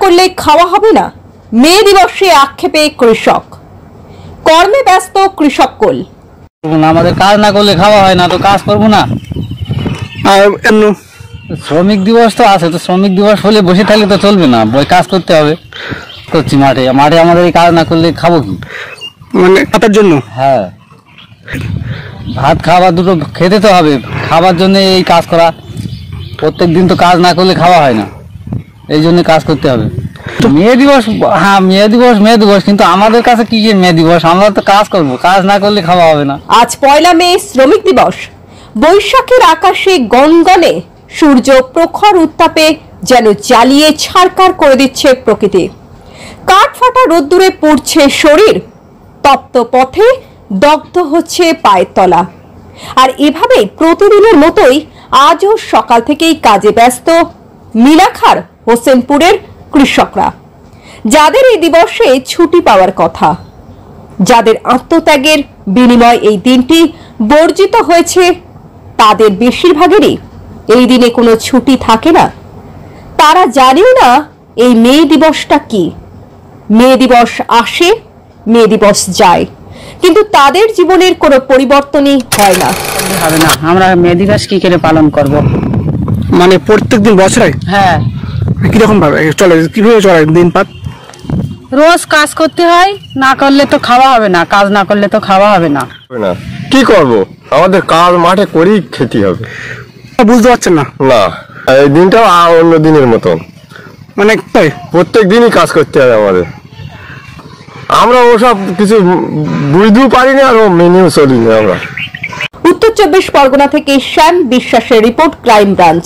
করলে খাওয়া হবে না। মে দিবসে আক্ষেপে কৃষক। কর্মে ব্যস্ত কৃষক কোল। আমাদের কাজ না করলে খাওয়া হয় না তো কাজ করব না। আর শ্রমিক দিবস তো আছে তো শ্রমিক দিবস হলে বসে থাকলে তো চলবে না বই কাজ করতে হবে। করছি মাঠে মাঠে আমাদের এই কাজ না করলে খাব কি? মানে খাতার জন্য? হ্যাঁ। ভাত খাবার দুটো খেতে তো হবে খাবার জন্য এই কাজ করা। প্রত্যেক দিন তো কাজ না করলে খাওয়া হয় না। এই জন্য কাজ করতে হবে। মেয়ে দিবস হ্যাঁ মেয়ে দিবস মেয়ে দিবস, কিন্তু আমাদের কাছে কি মেয়ে দিবস? আমরা তো কাজ করব, কাজ না করলে খাওয়া হবে না। আজ পয়লা মে, শ্রমিক দিবস। বৈশাখের আকাশে গনগনে সূর্য প্রখর উত্তাপে যেন জ্বালিয়ে ছারকার করে দিচ্ছে প্রকৃতি। কাঠ ফাটা রোদ্দুরে পড়ছে শরীর, তপ্ত পথে দগ্ধ হচ্ছে পায়ের তলা। আর এভাবেই প্রতিদিনের মতোই আজও সকাল থেকেই কাজে ব্যস্ত মিলাখার হোসেনপুরের কৃষকরা। যাদের এই দিবসে ছুটি পাওয়ার কথা যাদের আত্মত্যাগের বিনিময় এই দিনটি বর্জিত হয়েছে তাদের বেশিরভাগেরই এই দিনে কোনো ছুটি থাকে না। তারা জানেও না এই মে দিবসটা কি। মে দিবস আসে মে দিবস যায় কিন্তু তাদের জীবনের কোনো পরিবর্তনই হয় না। হবে না আমরা মে দিবস কি করে পালন করব? মানে প্রত্যেকদিন বছরে? হ্যাঁ। কীরকম ভাবে? চলে কীভাবে চলে দিন পাত? রোজ কাজ করতে হয় না করলে তো খাওয়া হবে না কাজ না করলে তো খাওয়া হবে না। না। কি করব? আমাদের কাজ মাঠে করেই খেতে হবে। বুঝতে পারছেন না। না এই দিনটাও অন্য দিনের মতন। মানে তাই? প্রত্যেক দিনই কাজ করতে হবে আমাদের। আমরা ওসব কিছু বুঝতেও পারি না আর ও মেনেও চলি না আমরা। উত্তর চব্বিশ পরগনা থেকে শ্যাম বিশ্বাসের রিপোর্ট ক্রাইম ব্রাঞ্চ।